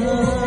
Oh.